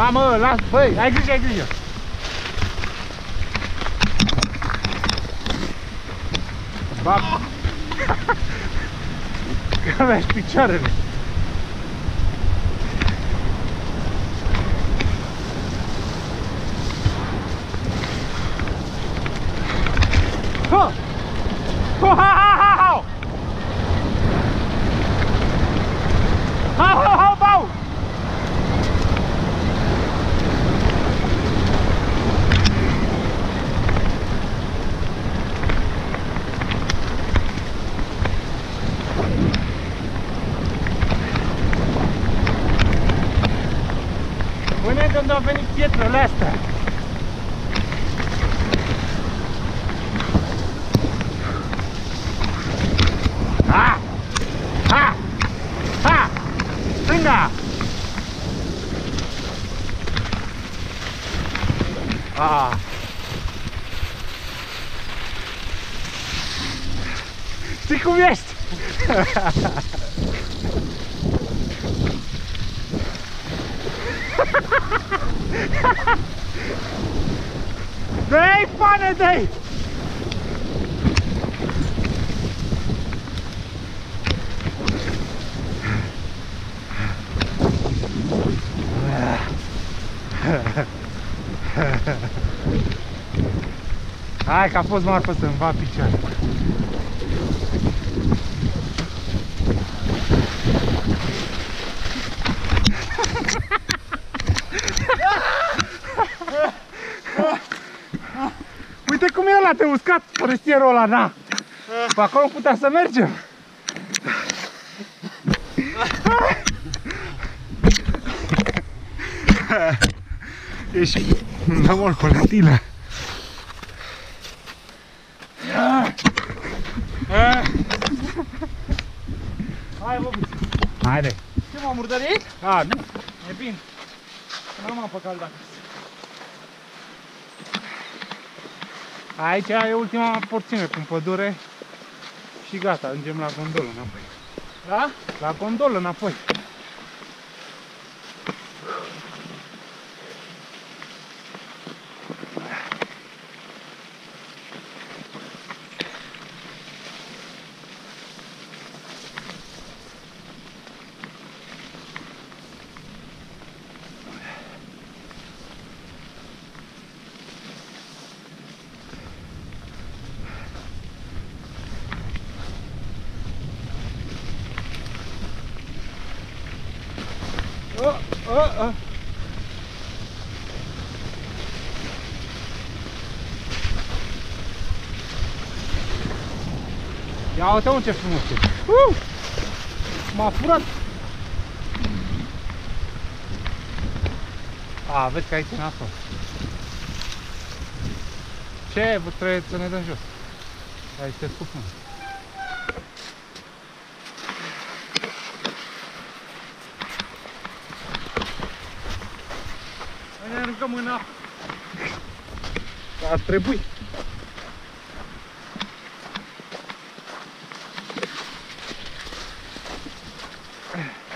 Vamos, las, pues, hay grillo, hay. Vamos. Oh! Până când au venit pietrele astea. Ha! Ha! Ha! Stânga! Ah. Știi cum ești? Dă-i, pane, dă-i! Hai că a fost marfă să-mi va picioare. Uite cum e ăla, te uscat, forestierul ăla, na! Pe acolo putea să mergem. Ești namol cu latilă. Hai, bă, Haide. Ce m-am murdărit? A, nu. E bine. Nu m-am păcat dacă. Aici e ultima porțiune cu pădure și gata, ajungem la gondolă înapoi. Da? La gondolă înapoi. Oh, oh, oh. Ia uite mă ce frumos e. Uh! M-a furat. A, vezi că aici e nasol. Ce? Vă trebuie să ne dăm jos. Aici te scupăm. bagă mâna. Ar trebui. Yeah.